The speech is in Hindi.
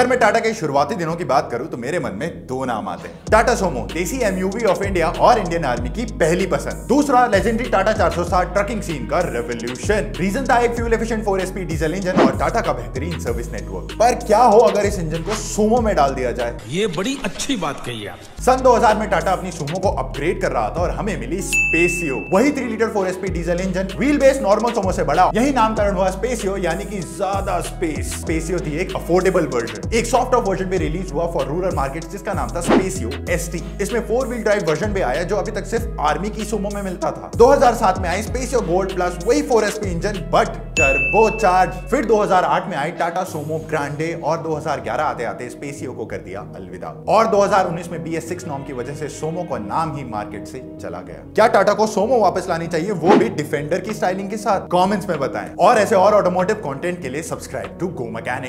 अगर मैं टाटा के शुरुआती दिनों की बात करूँ तो मेरे मन में दो नाम आते हैं। टाटा सोमो, देसी एमयूवी ऑफ़ इंडिया और इंडियन आर्मी की पहली पसंद। दूसरा लेजेंडरी टाटा 460 ट्रकिंग सीन का रेवोल्यूशन रीजन था एक fuel efficient 4 SP diesel engine और टाटा का बेहतरीन सर्विस नेटवर्क पर क्या हो अगर इस इंजन को सोमो में डाल दिया जाए? ये बड़ी अच्छी बात कही आप सन 2000 में टाटा अपनी सुमो को अपग्रेड कर रहा था और हमें मिली स्पेसियो वही three litre 4 SP diesel engine wheel base normal Sumo से बड़ा। यही नामकरण हुआ स्पेसियो यानी कि ज़्यादा स्पेस स्पेसियो थी एक अफोर्डेबल वर्जन एक सॉफ्ट ऑफ़ वर्जन भी रिलीज़ हुआ फॉर रूरल मार्केट जिसका नाम था स्पेसियो एसटी इसमें फोर व्हील ड्राइव वर्जन भी आया, जो अभी तक सिर्फ़ आर्मी की सुमो में मिलता था। 2007 में आई स्पेसियो गोल्ड प्लस वही 4 SP engine but turbo charge फिर 2008 में आई टाटा सोमो ग्रांडे और 2011 आते आते स्पेसियो को कर दिया अलविदा। और 2019 में बी सिक्स नॉम की वजह से सोमो का नाम ही मार्केट से चला गया। क्या टाटा को सोमो वापस लानी चाहिए, वो भी डिफेंडर की स्टाइलिंग के साथ। कॉमेंट्स में बताएँ। और ऐसे और ऑटोमोटिव कॉन्टेंट के लिए सब्सक्राइब टू गो मैकेनिक